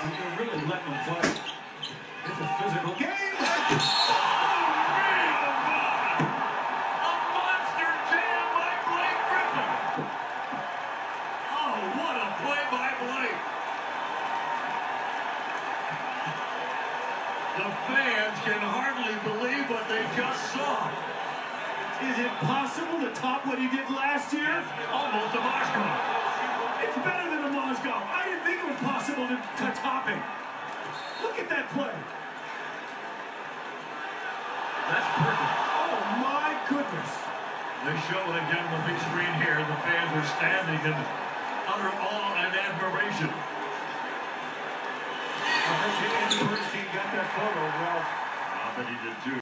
Really them play. It's a physical game. A monster jam by Blake Griffin. Oh, what a play by Blake. The fans can hardly believe what they just saw. Is it possible to top what he did last year? To, to top. Look at that play. That's perfect. Oh, my goodness. They show it again on the big screen here. The fans are standing in utter awe and admiration. I you Andy Bernstein got that photo, Ralph. I bet he did too.